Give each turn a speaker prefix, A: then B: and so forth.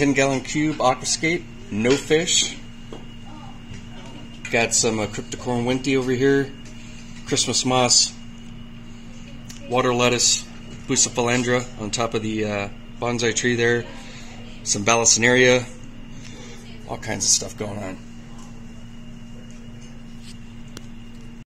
A: 10 gallon cube aquascape, no fish. Got some uh, cryptocoryne wendtii over here, Christmas moss, water lettuce, bucephalandra on top of the uh, bonsai tree there, some Vallisneria, all kinds of stuff going on.